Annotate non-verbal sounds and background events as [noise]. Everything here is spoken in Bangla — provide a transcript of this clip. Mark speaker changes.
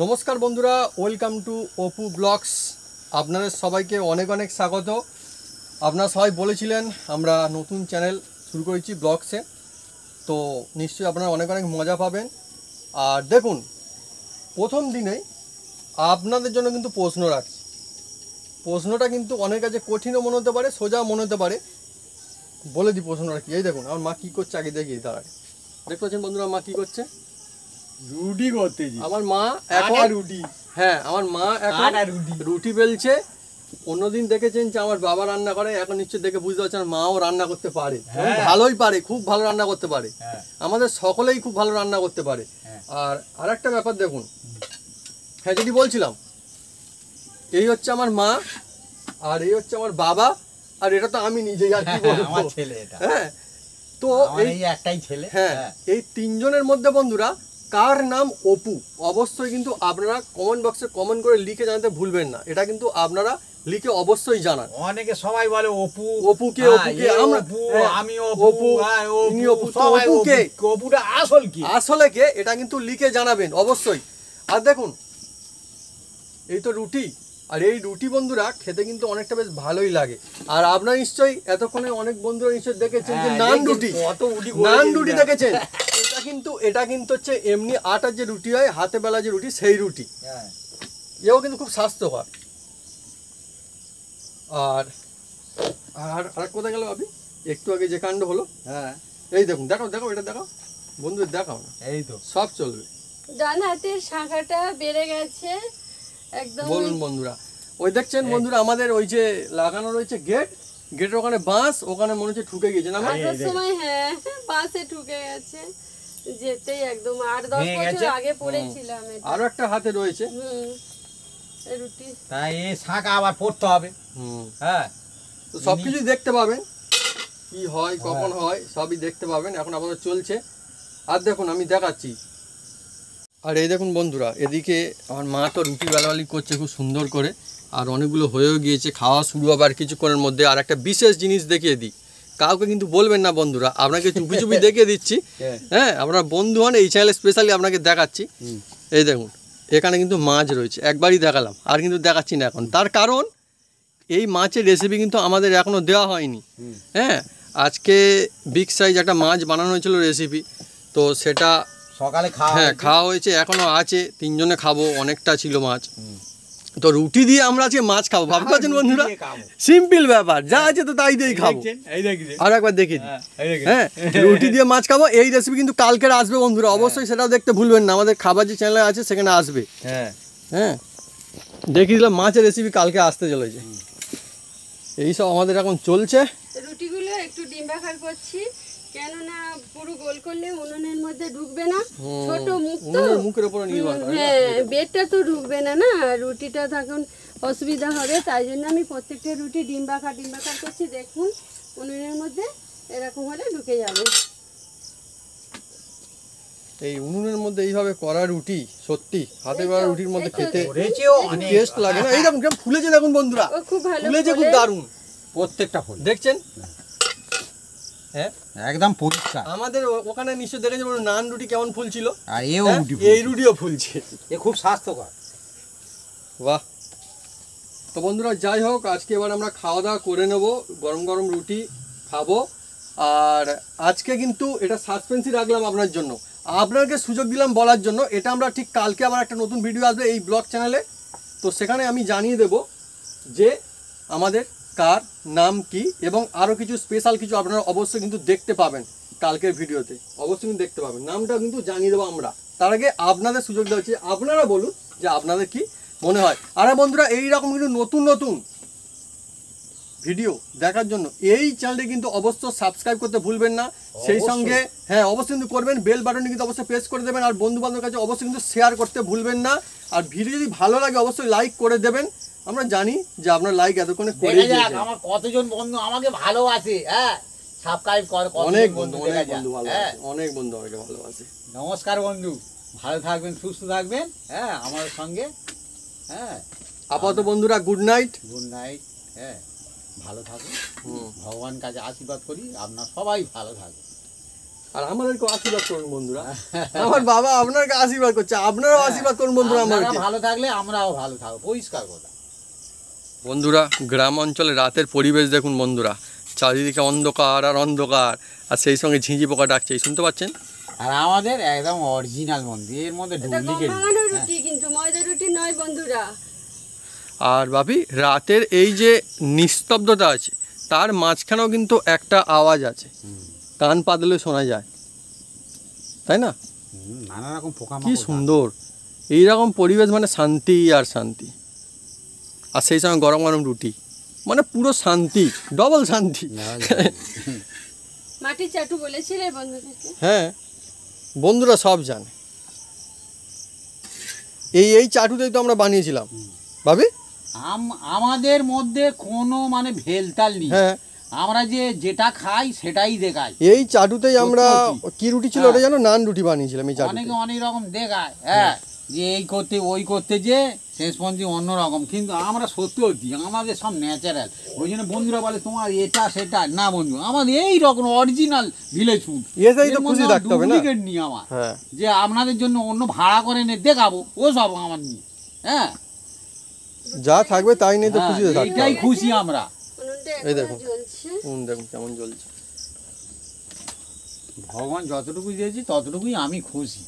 Speaker 1: নমস্কার বন্ধুরা, ওয়েলকাম টু অপু ব্লগস। আপনাদের সবাইকে অনেক অনেক স্বাগত। আপনারা সবাই বলেছিলেন, আমরা নতুন চ্যানেল শুরু করেছি ব্লগসে। তো নিশ্চয়ই আপনারা অনেক অনেক মজা পাবেন। আর দেখুন, প্রথম দিনেই আপনাদের জন্য কিন্তু প্রশ্ন রাখছি। প্রশ্নটা কিন্তু অনেক কাছে কঠিনও মনে হতে পারে, সোজা মনে হতে পারে। বলে দিই প্রশ্নটা কি? এই দেখুন, আমার মা কী করছে আগে দেখি তার আগে দেখতে পাচ্ছেন বন্ধুরা, মা কী করছে?
Speaker 2: রুটি করতেছি
Speaker 1: আমার মা এখন
Speaker 2: রুটি।
Speaker 1: হ্যাঁ আমার মা এখন
Speaker 2: রুটি।
Speaker 1: রুটি বেলছে। অন্যদিন দেখেছেন যে আমার বাবা রান্না করে এখন নিশ্চয় দেখে বুঝতে পারছেন মাও রান্না করতে পারে।
Speaker 2: হ্যাঁ।
Speaker 1: ভালোই পারে খুব ভালো রান্না করতে পারে।
Speaker 2: হ্যাঁ।
Speaker 1: আমাদের সকলেই খুব ভালো রান্না করতে পারে।
Speaker 2: হ্যাঁ।
Speaker 1: আর আরেকটা ব্যাপার দেখুন। হ্যাঁ যেটি বলছিলাম এই হচ্ছে আমার মা আর এই হচ্ছে আমার বাবা আর এটা তো আমি নিজেই আর কি বলব? হ্যাঁ তো এই
Speaker 2: একটাই ছেলে।
Speaker 1: হ্যাঁ। এই তিনজনের মধ্যে বন্ধুরা কার নাম অপু? অবশ্যই কিন্তু আপনারা কমেন্ট বক্সে কমেন্ট করে লিখে জানাতে ভুলবেন না। এটা কিন্তু আপনারা লিখে অবশ্যই জানান।
Speaker 2: অনেকে সবাই বলে অপু।
Speaker 1: অপুকে,
Speaker 2: কে
Speaker 1: অপুকে,
Speaker 2: এ
Speaker 1: আমরা-
Speaker 2: অপু
Speaker 1: হ্যাঁ,
Speaker 2: আমি
Speaker 1: অপু,
Speaker 2: হ্যাঁ,
Speaker 1: ইনি অপু, অপুকে।
Speaker 2: অপু। অপুটা আসল কি?
Speaker 1: আসলে কে? এটা কিন্তু লিখে জানাবেন অবশ্যই। আর দেখুন এই তো রুটি। আর এই রুটি বন্ধুরা খেতে কিন্তু অনেকটা বেশ ভালোই লাগে। আর আপনারা নিশ্চয়ই এতক্ষণে অনেক বন্ধুরা নিশ্চয়ই দেখেছেন যে
Speaker 2: হ্যাঁ,
Speaker 1: নান রুটি। নান রুটি দেখেছেন? এটা কিন্তু এটা কিন্তু হচ্ছে এমনি আটার যে রুটি হয় হাতে বেলা যে রুটি সেই রুটি।
Speaker 2: হ্যাঁ।
Speaker 1: এও কিন্তু খুব স্বাস্থ্যকর। আর আর আর কোথায় গেল আপনি একটু আগে যে কাণ্ড হলো।
Speaker 2: হ্যাঁ।
Speaker 1: এই দেখুন দেখো দেখো এটা দেখো বন্ধুদের দেখাও না।
Speaker 2: এই তো।
Speaker 1: সব চলবে।
Speaker 3: ডান হাতের শাখাটা বেড়ে গেছে। একদম।
Speaker 1: বলুন বন্ধুরা। ওই দেখছেন বন্ধুরা আমাদের ওই যে লাগানো রয়েছে গেট গেটের ওখানে বাঁশ ওখানে মনে হচ্ছে ঠুকে গিয়েছে। না
Speaker 3: সময় হ্যাঁ বাসে ঢুকে গেছে। যেতেই একদম আট দশ বছর আগে পড়েছিলাম
Speaker 1: আরও একটা হাতে রয়েছে।
Speaker 3: রুটি।
Speaker 2: তাই এই শাঁখা আবার পড়তে হবে।
Speaker 1: হুম।
Speaker 2: হ্যাঁ।
Speaker 1: তো সব কিছুই দেখতে পাবেন। কি হয় কখন হয় সবই দেখতে পাবেন। এখন আমাদের চলছে। আর দেখুন আমি দেখাচ্ছি। আর এই দেখুন বন্ধুরা এদিকে আমার মা তো রুটি বেলাবালি করছে খুব সুন্দর করে আর অনেকগুলো হয়েও গিয়েছে খাওয়া শুরু হবে আর কিছুক্ষণের মধ্যে। আর একটা বিশেষ জিনিস দেখিয়ে দিই কাউকে কিন্তু বলবেন না বন্ধুরা আপনাকে চুপি চুপি [laughs] দেখিয়ে দিচ্ছি।
Speaker 2: হ্যাঁ।
Speaker 1: হ্যাঁ আপনার বন্ধু হন এই চ্যানেলে স্পেশালি আপনাকে দেখাচ্ছি। এই দেখুন এখানে কিন্তু মাছ রয়েছে একবারই দেখালাম আর কিন্তু দেখাচ্ছি না এখন। তার কারণ এই মাছের রেসিপি কিন্তু আমাদের এখনও দেওয়া হয়নি। হ্যাঁ আজকে বিগ সাইজ একটা মাছ বানানো হয়েছিল রেসিপি তো সেটা
Speaker 2: সকালে খাওয়া
Speaker 1: হ্যাঁ খাওয়া হয়েছে এখনও আছে তিনজনে খাব অনেকটা ছিল মাছ। তো রুটি দিয়ে আমরা আজকে মাছ খাব ভাবতে পারছেন বন্ধুরা? সিম্পল ব্যাপার যা আছে তো তাই দিয়েই খাব? আর একবার দেখে
Speaker 2: হ্যাঁ।
Speaker 1: হ্যাঁ রুটি দিয়ে মাছ খাব এই রেসিপি কিন্তু কালকের আসবে বন্ধুরা অবশ্যই সেটাও দেখতে ভুলবেন না আমাদের খাবার যে চ্যানেলে আছে সেখানে আসবে।
Speaker 2: হ্যাঁ।
Speaker 1: হ্যাঁ দেখিয়ে দিলাম মাছের রেসিপি কালকে আসতে চলেছে। এইসব আমাদের এখন চলছে।
Speaker 3: রুটিগুলো একটু ডিম্বাকার করছি কেননা পুরো গোল করলে উনুনের মধ্যে ঢুকবে না ছোট মুখ তো।
Speaker 1: মুখের উপরে নির্ভর করে।
Speaker 3: হ্যাঁ বেডটা তো ঢুকবে না না? রুটিটা তখন অসুবিধা হবে তাই জন্য আমি প্রত্যেকটা রুটি ডিম্বাকার ডিম্বাকার করছি। দেখুন উনুনের মধ্যে এরকম হলে ঢুকে যাবে।
Speaker 1: এই উনুনের মধ্যে এইভাবে করা রুটি সত্যি হাতে করা রুটির মধ্যে খেতে টেস্ট লাগে না। এই দেখুন ফুলেছে দেখুন বন্ধুরা।
Speaker 3: খুব ভালো
Speaker 1: ফুলেছে খুব। দারুণ।
Speaker 2: প্রত্যেকটা ফুল।
Speaker 1: দেখছেন? হ্যাঁ?
Speaker 2: একদম পরিষ্কার।
Speaker 1: আমাদের ওখানে নিশ্চয় বলুন, নান রুটি কেমন ফুলছিল?
Speaker 2: আর এও
Speaker 1: হ্যাঁ?
Speaker 2: রুটি
Speaker 1: এই রুটিও ফুলছে।
Speaker 2: এ খুব স্বাস্থ্যকর।
Speaker 1: বাহ। তো বন্ধুরা যাই হোক আজকে এবার আমরা খাওয়া দাওয়া করে নেব গরম গরম রুটি খাব। আর আজকে কিন্তু এটা সাসপেন্সই রাখলাম আপনার জন্য। আপনাকে সুযোগ দিলাম বলার জন্য। এটা আমরা ঠিক কালকে আবার একটা নতুন ভিডিও আসবে এই ব্লগ চ্যানেলে তো সেখানে আমি জানিয়ে দেব যে আমাদের কার নাম কি এবং আরও কিছু স্পেশাল কিছু আপনারা অবশ্যই কিন্তু দেখতে পাবেন কালকের ভিডিওতে। অবশ্যই কিন্তু দেখতে পাবেন। নামটা কিন্তু জানিয়ে দেবো আমরা। তার আগে আপনাদের সুযোগ দেওয়া হচ্ছে আপনারা বলুন যে আপনাদের কি মনে হয়। আরে বন্ধুরা এই রকম কিন্তু নতুন নতুন ভিডিও দেখার জন্য এই চ্যানেলটি কিন্তু অবশ্যই সাবস্ক্রাইব করতে ভুলবেন না। সেই সঙ্গে হ্যাঁ অবশ্যই কিন্তু করবেন বেল বাটনটি কিন্তু অবশ্যই প্রেস করে দেবেন। আর বন্ধু বান্ধবের কাছে অবশ্যই কিন্তু শেয়ার করতে ভুলবেন না। আর ভিডিও যদি ভালো লাগে অবশ্যই লাইক করে দেবেন। আমরা জানি যে আপনার লাইক এতক্ষণে করে
Speaker 2: দেখা যাক আমার কতজন বন্ধু আমাকে ভালোবাসে হ্যাঁ? সাবস্ক্রাইব কর
Speaker 1: অনেক বন্ধু অনেক বন্ধু ভালো
Speaker 2: হ্যাঁ।
Speaker 1: অনেক বন্ধু আমাকে ভালোবাসে।
Speaker 2: নমস্কার বন্ধু ভালো থাকবেন সুস্থ থাকবেন হ্যাঁ? আমাদের সঙ্গে হ্যাঁ?
Speaker 1: আপাতত বন্ধুরা গুড নাইট
Speaker 2: গুড নাইট হ্যাঁ? ভালো থাকুন ভগবান কাছে আশীর্বাদ করি আপনার সবাই ভালো থাকুন।
Speaker 1: আর আমাদেরকে আশীর্বাদ করুন বন্ধুরা। [laughs] আমার বাবা আপনাকে আশীর্বাদ করছে আপনারাও আশীর্বাদ করুন বন্ধুরা আমাকে
Speaker 2: ভালো থাকলে আমরাও ভালো থাকব পরিষ্কার কথা।
Speaker 1: বন্ধুরা গ্রাম অঞ্চলে রাতের পরিবেশ দেখুন বন্ধুরা। চারিদিকে অন্ধকার আর অন্ধকার আর সেই সঙ্গে ঝিঁঝি পোকা ডাকছে এই শুনতে পাচ্ছেন?
Speaker 2: আর আমাদের একদম অরিজিনাল মন্দির এর মধ্যে ডুপ্লিকেট
Speaker 3: রুটি কিন্তু ময়দা রুটি নয় বন্ধুরা।
Speaker 1: আর বাপি রাতের এই যে নিস্তব্ধতা আছে তার মাঝখানেও কিন্তু একটা আওয়াজ আছে। কান পাতলে শোনা যায়। তাই না?
Speaker 2: নানা রকম পোকা
Speaker 1: কি সুন্দর। এইরকম পরিবেশ মানে শান্তি আর শান্তি। আর সেই সময় গরম গরম রুটি। মানে পুরো শান্তি ডবল শান্তি।
Speaker 3: মাটির চাটু বলেছিলে বন্ধুদেরকে?
Speaker 1: হ্যাঁ বন্ধুরা সব জানে। এই এই চাটুটাই তো আমরা বানিয়েছিলাম। ভাবি?
Speaker 2: আমাদের মধ্যে কোনো মানে ভেলতাল নেই।
Speaker 1: হ্যাঁ।
Speaker 2: আমরা যে যেটা খাই সেটাই দেখাই।
Speaker 1: এই চাটুতেই আমরা কি রুটি ছিল
Speaker 2: হ্যাঁ।
Speaker 1: ওটা জানো? নান রুটি বানিয়েছিলাম এই চাটুতে।
Speaker 2: অনেকে অনেক রকম দেখায়। হ্যাঁ। যে এই করতে ওই করতে যে শেষ পর্যন্ত অন্য রকম কিন্তু আমরা সত্যি আমাদের সব ন্যাচারাল ওই জন্য বন্ধুরা বলে তোমার এটা সেটা। না বন্ধু আমাদের এই রকম অরিজিনাল ভিলেজ ফুড
Speaker 1: এটাই তো খুশি থাকতে হবে না?
Speaker 2: ডুপ্লিকেট নিই আমার।
Speaker 1: হ্যাঁ।
Speaker 2: যে আপনাদের জন্য অন্য ভাড়া করে নে দেখাবো ও সব আমার নিয়ে। হ্যাঁ?
Speaker 1: যা থাকবে তাই নিয়ে তো
Speaker 2: হ্যাঁ,
Speaker 1: খুশিতে থাকতে
Speaker 2: এইটাই খুশি আমরা।
Speaker 1: এই।
Speaker 3: জ্বলছে?
Speaker 1: হুম দেখুন কেমন জ্বলছে।
Speaker 2: ভগবান যতটুকু দিয়েছি ততটুকুই আমি খুশি।